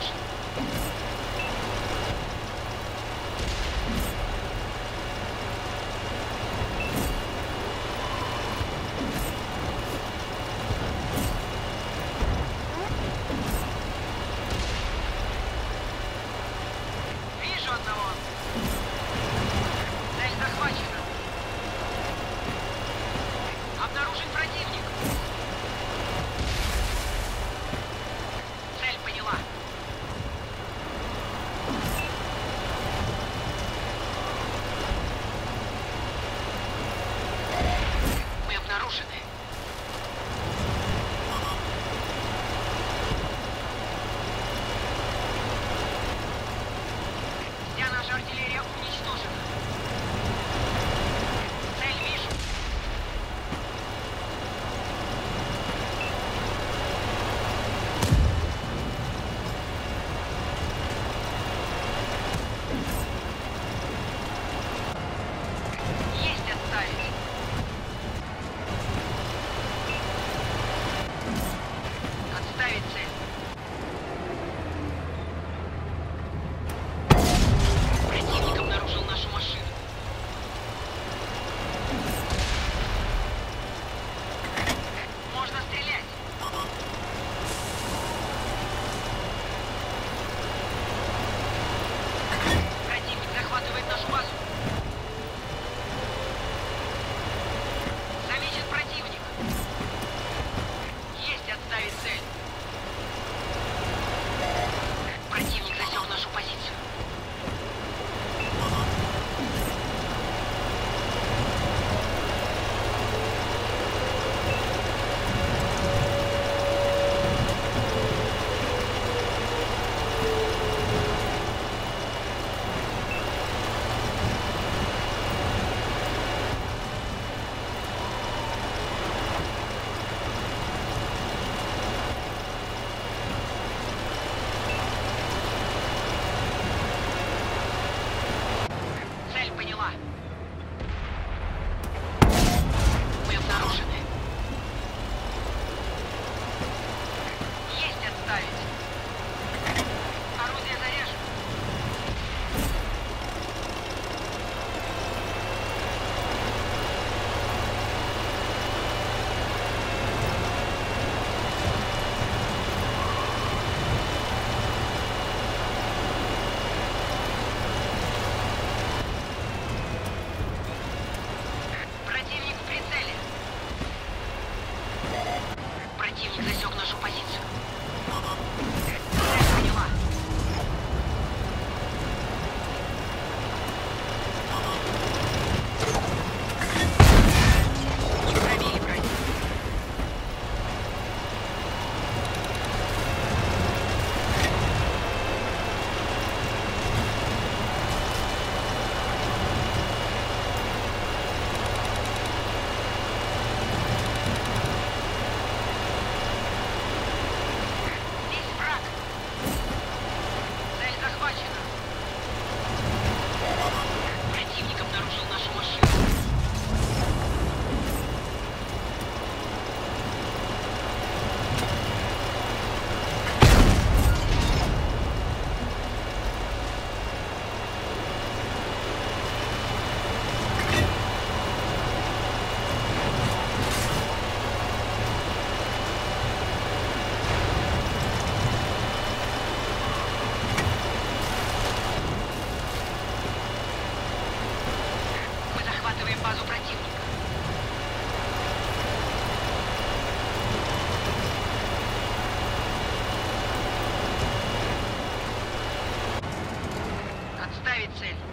Thank you. Базу противника. Отставить цель.